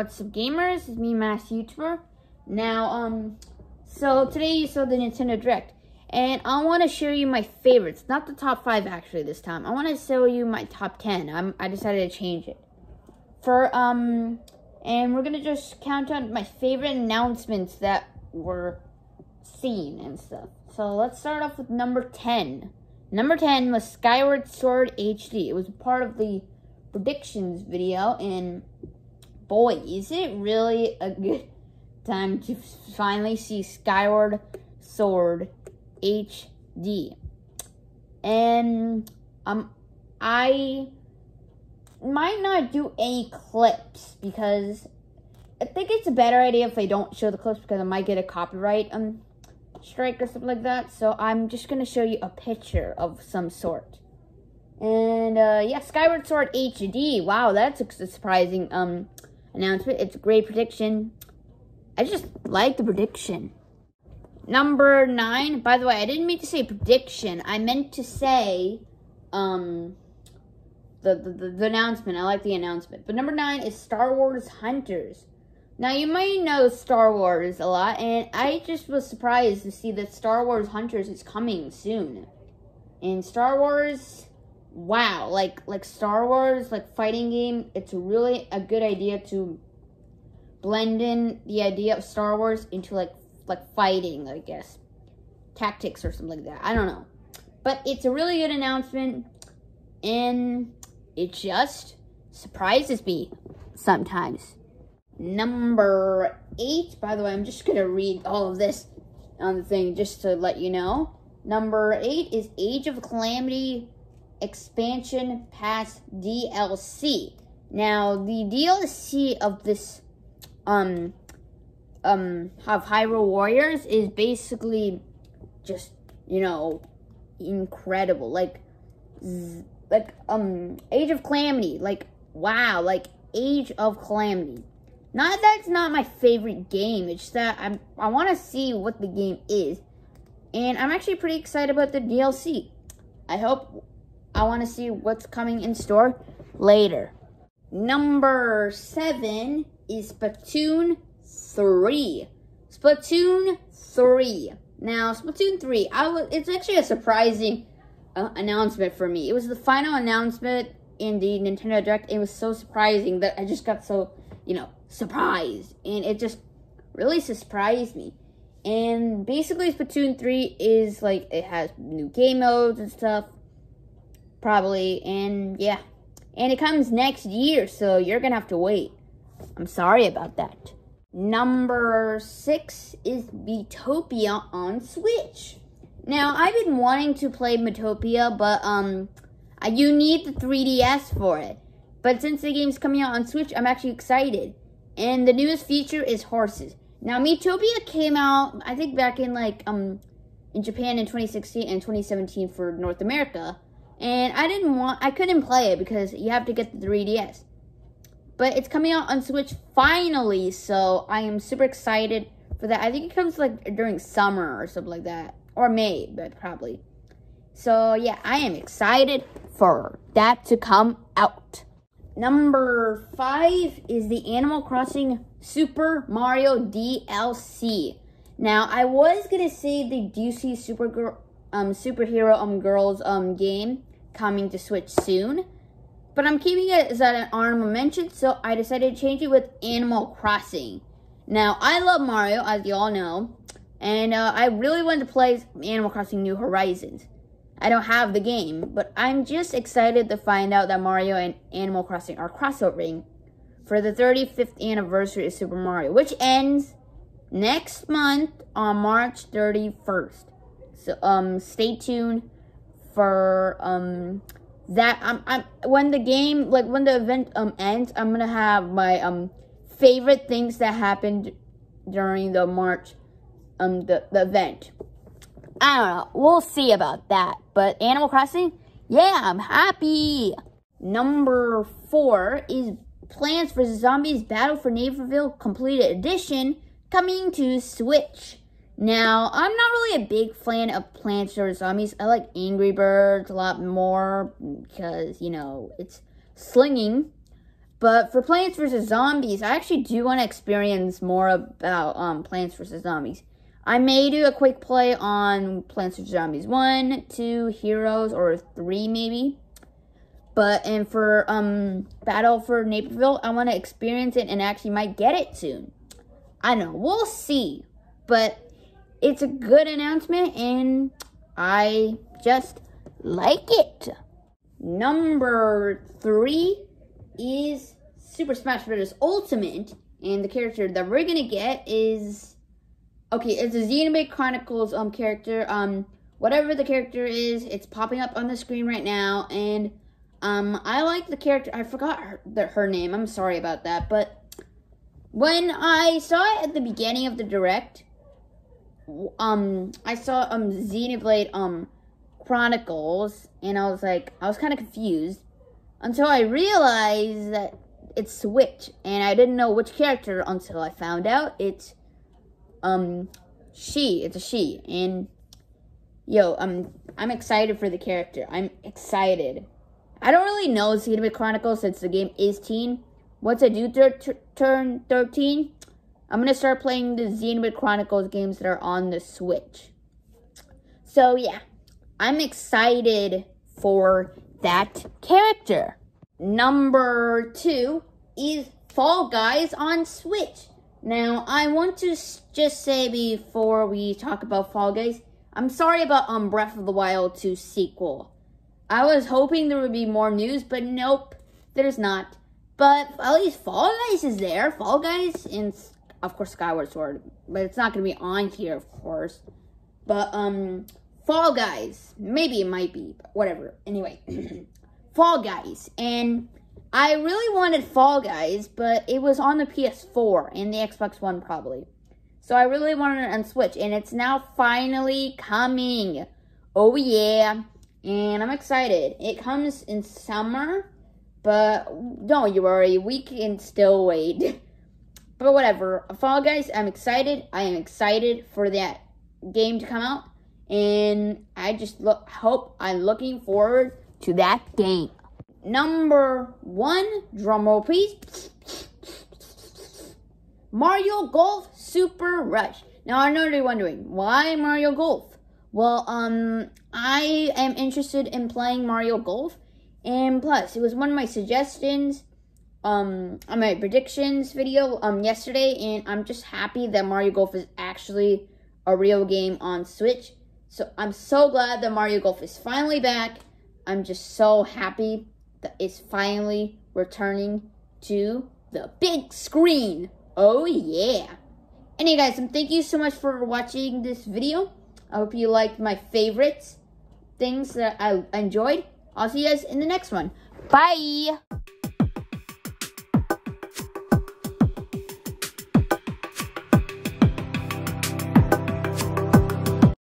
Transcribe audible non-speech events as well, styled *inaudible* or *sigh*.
What's up, gamers? It's me, Master YouTuber. Now, um, so today you saw the Nintendo Direct, and I want to show you my favorites. Not the top five, actually, this time. I want to show you my top ten. I'm, I decided to change it. For, um, and we're gonna just count down my favorite announcements that were seen and stuff. So let's start off with number 10. Number 10 was Skyward Sword HD. It was part of the predictions video, and boy, is it really a good *laughs* time to finally see Skyward Sword HD. And um, I might not do any clips because I think it's a better idea if I don't show the clips because I might get a copyright um strike or something like that. So I'm just gonna show you a picture of some sort. And uh, yeah, Skyward Sword HD. Wow, that's a surprising um announcement. It's a great prediction. I just like the prediction. Number nine. By the way, I didn't mean to say prediction. I meant to say, um, the, the, the, the announcement. I like the announcement. But number nine is Star Wars Hunters. Now, you might know Star Wars a lot, and I just was surprised to see that Star Wars Hunters is coming soon. And Star Wars wow, like like Star Wars, like fighting game, it's really a good idea to blend in the idea of Star Wars into like like fighting, I guess. Tactics or something like that. I don't know. But it's a really good announcement and it just surprises me sometimes. Number eight, by the way, I'm just gonna read all of this on the thing just to let you know. Number eight is Age of Calamity expansion pass DLC. Now, the DLC of this um um of Hyrule Warriors is basically just, you know, incredible. Like like um Age of Calamity, like wow, like Age of Calamity. Not that it's not my favorite game, it's that I'm I want to see what the game is. And I'm actually pretty excited about the DLC. I hope I want to see what's coming in store later. Number seven is Splatoon 3. Splatoon 3. Now, Splatoon 3, I was, it's actually a surprising uh, announcement for me. It was the final announcement in the Nintendo Direct. It was so surprising that I just got so, you know, surprised. And it just really surprised me. And basically, Splatoon 3 is like, it has new game modes and stuff probably. And yeah, and it comes next year, so you're gonna have to wait. I'm sorry about that. Number six is Miitopia on Switch. Now, I've been wanting to play Miitopia, but um, you need the 3DS for it. But since the game's coming out on Switch, I'm actually excited. And the newest feature is horses. Now, Miitopia came out, I think, back in like um, in Japan in 2016 and 2017 for North America. And I didn't want, I couldn't play it because you have to get the 3DS. But it's coming out on Switch finally, so I am super excited for that. I think it comes like during summer or something like that. Or May, but probably. So yeah, I am excited for that to come out. Number five is the Animal Crossing Super Mario DLC. Now, I was gonna say the DC Super Girl, um, superhero um girls um game, coming to Switch soon. But I'm keeping it as an honorable mention, so I decided to change it with Animal Crossing. Now, I love Mario, as you all know, and uh, I really wanted to play Animal Crossing New Horizons. I don't have the game, but I'm just excited to find out that Mario and Animal Crossing are crossovering for the 35th anniversary of Super Mario, which ends next month on March 31st. So um, stay tuned for um that I'm I'm when the game like when the event um ends, I'm gonna have my um favorite things that happened during the March um the, the event. I don't know. We'll see about that. But Animal Crossing, yeah, I'm happy. Number four is Plants vs. Zombies Battle for Neighborville Completed Edition coming to Switch. Now, I'm not really a big fan of Plants vs. Zombies. I like Angry Birds a lot more because, you know, it's slinging. But for Plants vs. Zombies, I actually do want to experience more about um, Plants vs. Zombies. I may do a quick play on Plants vs. Zombies 1, 2, Heroes, or 3 maybe. But, and for um, Battle for Neighborville, I want to experience it and actually might get it soon. I know, we'll see. But it's a good announcement and I just like it. Number three is Super Smash Bros. Ultimate, and the character that we're gonna get is okay. It's a Xenoblade Chronicles um character. Um, whatever the character is, it's popping up on the screen right now, and um, I like the character. I forgot her, the, her name. I'm sorry about that, but when I saw it at the beginning of the direct, um, I saw um Xenoblade um Chronicles, and I was like, I was kind of confused until I realized that it's Switch, and I didn't know which character until I found out it's um she. It's a she, and yo, I'm I'm excited for the character. I'm excited. I don't really know Xenoblade Chronicles since the game is teen. Once I do turn 13, I'm gonna start playing the Xenoblade Chronicles games that are on the Switch. So yeah, I'm excited for that character. Number two is Fall Guys on Switch. Now, I want to just say before we talk about Fall Guys, I'm sorry about um, Breath of the Wild 2 sequel. I was hoping there would be more news, but nope, there's not. But at least Fall Guys is there. Fall Guys and, of course, Skyward Sword. But it's not going to be on here, of course. But, um, Fall Guys. Maybe it might be, but whatever. Anyway. *clears throat* Fall Guys. And I really wanted Fall Guys, but it was on the PS4 and the Xbox One probably. So I really wanted it on Switch, and it's now finally coming. Oh yeah. And I'm excited. It comes in summer, but don't you worry, we can still wait. *laughs* but whatever. Fall Guys, I'm excited. I am excited for that game to come out. And I just look hope I'm looking forward to that game. Number one, drumroll please. Mario Golf Super Rush. Now I know you're wondering, why Mario Golf? Well, um, I am interested in playing Mario Golf, and plus, it was one of my suggestions, um, on my predictions video, um, yesterday, and I'm just happy that Mario Golf is actually a real game on Switch. So I'm so glad that Mario Golf is finally back, I'm just so happy that it's finally returning to the big screen. Oh yeah. Anyway guys, um, thank you so much for watching this video. I hope you liked my favorites, things that I enjoyed. I'll see you guys in the next one. Bye!